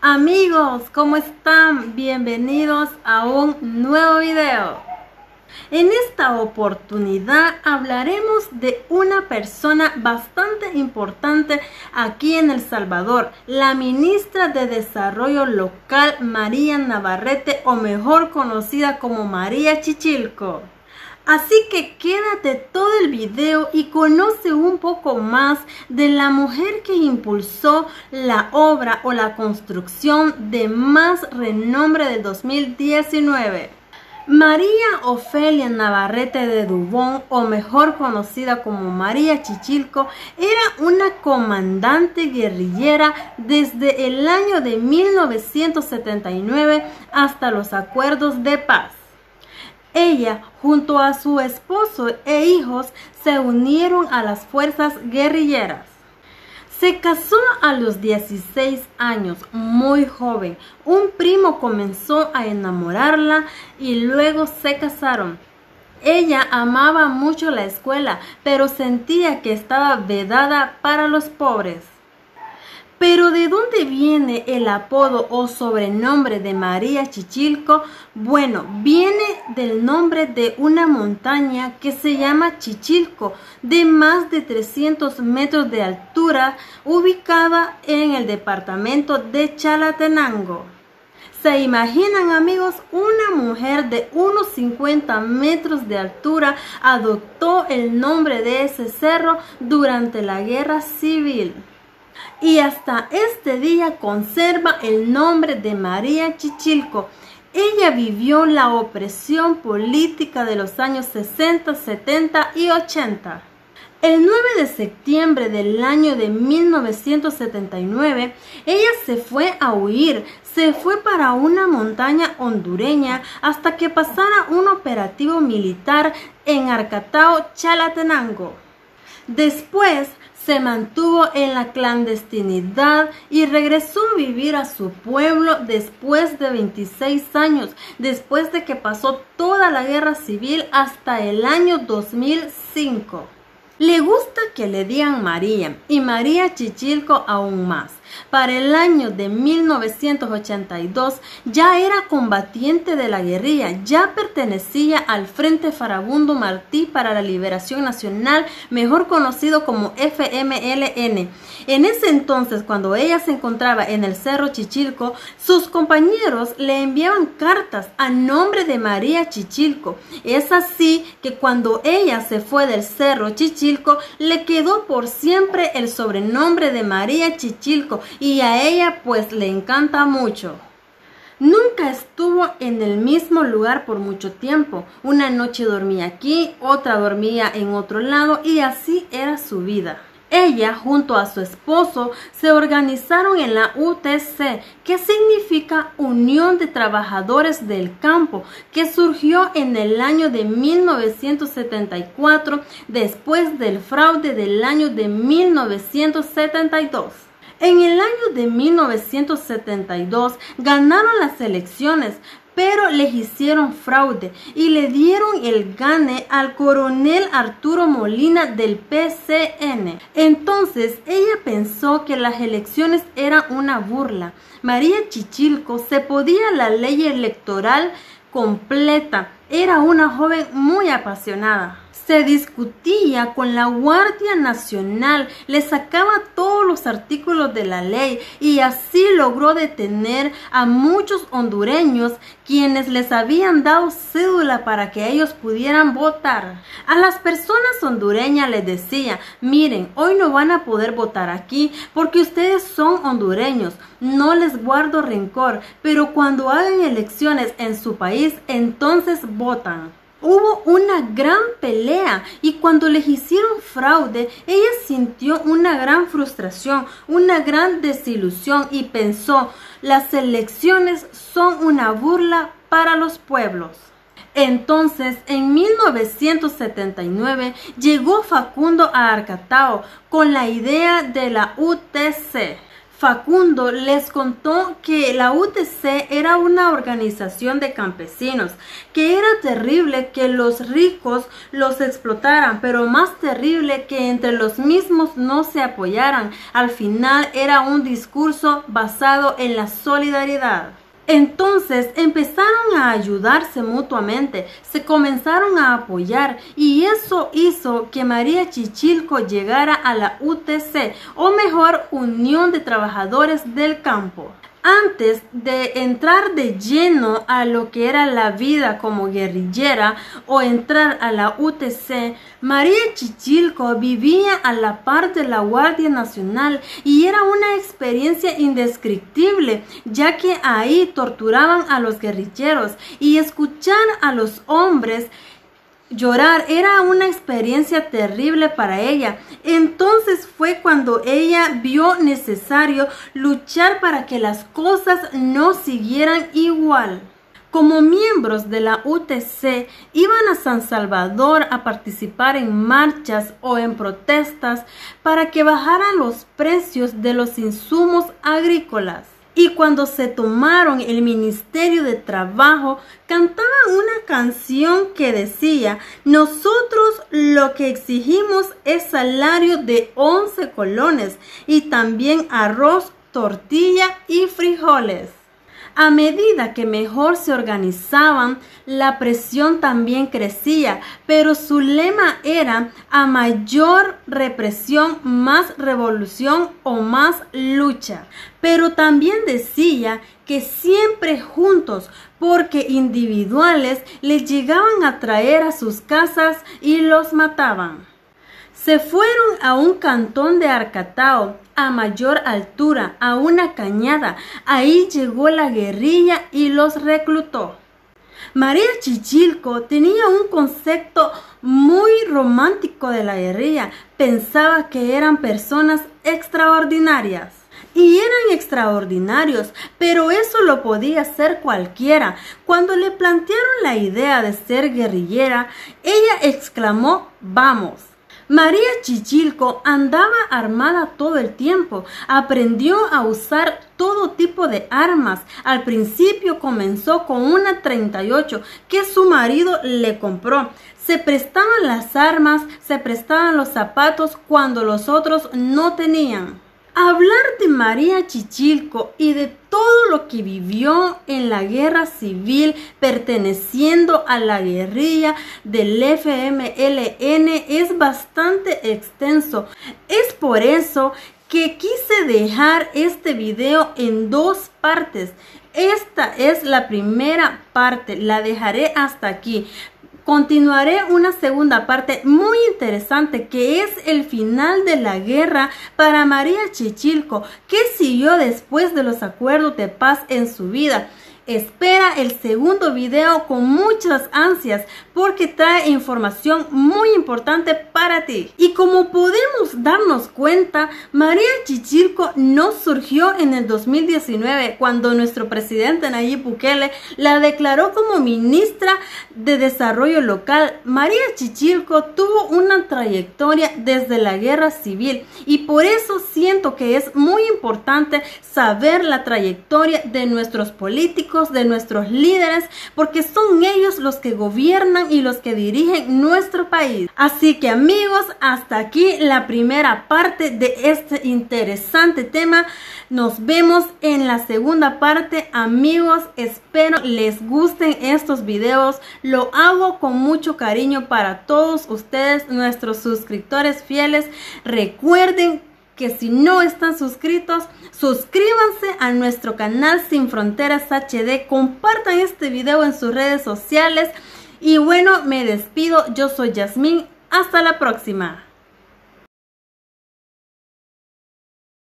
Amigos, ¿cómo están? Bienvenidos a un nuevo video. En esta oportunidad hablaremos de una persona bastante importante aquí en El Salvador, la ministra de Desarrollo Local María Navarrete o mejor conocida como María Chichilco. Así que quédate todo el video y conoce un poco más de la mujer que impulsó la obra o la construcción de más renombre del 2019. María Ofelia Navarrete de Dubón, o mejor conocida como María Chichilco, era una comandante guerrillera desde el año de 1979 hasta los acuerdos de paz. Ella, junto a su esposo e hijos, se unieron a las fuerzas guerrilleras. Se casó a los 16 años, muy joven. Un primo comenzó a enamorarla y luego se casaron. Ella amaba mucho la escuela, pero sentía que estaba vedada para los pobres. Pero ¿de dónde viene el apodo o sobrenombre de María Chichilco? Bueno, viene del nombre de una montaña que se llama Chichilco, de más de 300 metros de altura, ubicada en el departamento de Chalatenango. ¿Se imaginan amigos? Una mujer de unos 50 metros de altura adoptó el nombre de ese cerro durante la guerra civil y hasta este día conserva el nombre de María Chichilco. Ella vivió la opresión política de los años 60, 70 y 80. El 9 de septiembre del año de 1979, ella se fue a huir, se fue para una montaña hondureña hasta que pasara un operativo militar en Arcatao, Chalatenango. Después se mantuvo en la clandestinidad y regresó a vivir a su pueblo después de 26 años, después de que pasó toda la guerra civil hasta el año 2005. Le gusta que le digan María y María Chichilco aún más. Para el año de 1982 ya era combatiente de la guerrilla, ya pertenecía al Frente Farabundo Martí para la Liberación Nacional, mejor conocido como FMLN. En ese entonces, cuando ella se encontraba en el Cerro Chichilco, sus compañeros le enviaban cartas a nombre de María Chichilco. Es así que cuando ella se fue del Cerro Chichilco, le quedó por siempre el sobrenombre de María Chichilco y a ella pues le encanta mucho. Nunca estuvo en el mismo lugar por mucho tiempo. Una noche dormía aquí, otra dormía en otro lado y así era su vida. Ella junto a su esposo se organizaron en la UTC, que significa Unión de Trabajadores del Campo, que surgió en el año de 1974 después del fraude del año de 1972. En el año de 1972 ganaron las elecciones, pero les hicieron fraude y le dieron el gane al coronel Arturo Molina del PCN. Entonces ella pensó que las elecciones eran una burla. María Chichilco se podía la ley electoral completa. Era una joven muy apasionada se discutía con la Guardia Nacional, le sacaba todos los artículos de la ley y así logró detener a muchos hondureños quienes les habían dado cédula para que ellos pudieran votar. A las personas hondureñas les decía, miren, hoy no van a poder votar aquí porque ustedes son hondureños, no les guardo rencor, pero cuando hagan elecciones en su país, entonces votan. Hubo una gran pelea y cuando les hicieron fraude, ella sintió una gran frustración, una gran desilusión y pensó, las elecciones son una burla para los pueblos. Entonces, en 1979, llegó Facundo a Arcatao con la idea de la UTC. Facundo les contó que la UTC era una organización de campesinos, que era terrible que los ricos los explotaran, pero más terrible que entre los mismos no se apoyaran. Al final era un discurso basado en la solidaridad. Entonces empezaron a ayudarse mutuamente, se comenzaron a apoyar y eso hizo que María Chichilco llegara a la UTC o mejor Unión de Trabajadores del Campo. Antes de entrar de lleno a lo que era la vida como guerrillera o entrar a la UTC, María Chichilco vivía a la par de la Guardia Nacional y era una experiencia indescriptible, ya que ahí torturaban a los guerrilleros y escuchar a los hombres Llorar era una experiencia terrible para ella. Entonces fue cuando ella vio necesario luchar para que las cosas no siguieran igual. Como miembros de la UTC iban a San Salvador a participar en marchas o en protestas para que bajaran los precios de los insumos agrícolas. Y cuando se tomaron el Ministerio de Trabajo, cantaban una canción que decía, nosotros lo que exigimos es salario de 11 colones y también arroz, tortilla y frijoles. A medida que mejor se organizaban, la presión también crecía, pero su lema era a mayor represión, más revolución o más lucha. Pero también decía que siempre juntos, porque individuales les llegaban a traer a sus casas y los mataban. Se fueron a un cantón de Arcatao, a mayor altura, a una cañada. Ahí llegó la guerrilla y los reclutó. María Chichilco tenía un concepto muy romántico de la guerrilla. Pensaba que eran personas extraordinarias. Y eran extraordinarios, pero eso lo podía hacer cualquiera. Cuando le plantearon la idea de ser guerrillera, ella exclamó, vamos. María Chichilco andaba armada todo el tiempo, aprendió a usar todo tipo de armas. Al principio comenzó con una 38 que su marido le compró. Se prestaban las armas, se prestaban los zapatos cuando los otros no tenían. Hablar de María Chichilco y de todo lo que vivió en la guerra civil perteneciendo a la guerrilla del FMLN es bastante extenso. Es por eso que quise dejar este video en dos partes. Esta es la primera parte, la dejaré hasta aquí. Continuaré una segunda parte muy interesante que es el final de la guerra para María Chichilco, que siguió después de los acuerdos de paz en su vida. Espera el segundo video con muchas ansias porque trae información muy importante para ti. Y como podemos darnos cuenta, María Chichilco no surgió en el 2019 cuando nuestro presidente Nayib Bukele la declaró como ministra de Desarrollo Local. María Chichilco tuvo una trayectoria desde la guerra civil y por eso siento que es muy importante saber la trayectoria de nuestros de nuestros líderes, porque son ellos los que gobiernan y los que dirigen nuestro país. Así que amigos, hasta aquí la primera parte de este interesante tema. Nos vemos en la segunda parte, amigos. Espero les gusten estos videos. Lo hago con mucho cariño para todos ustedes, nuestros suscriptores fieles. Recuerden que si no están suscritos, suscríbanse a nuestro canal Sin Fronteras HD, compartan este video en sus redes sociales y bueno, me despido, yo soy Yasmín, hasta la próxima.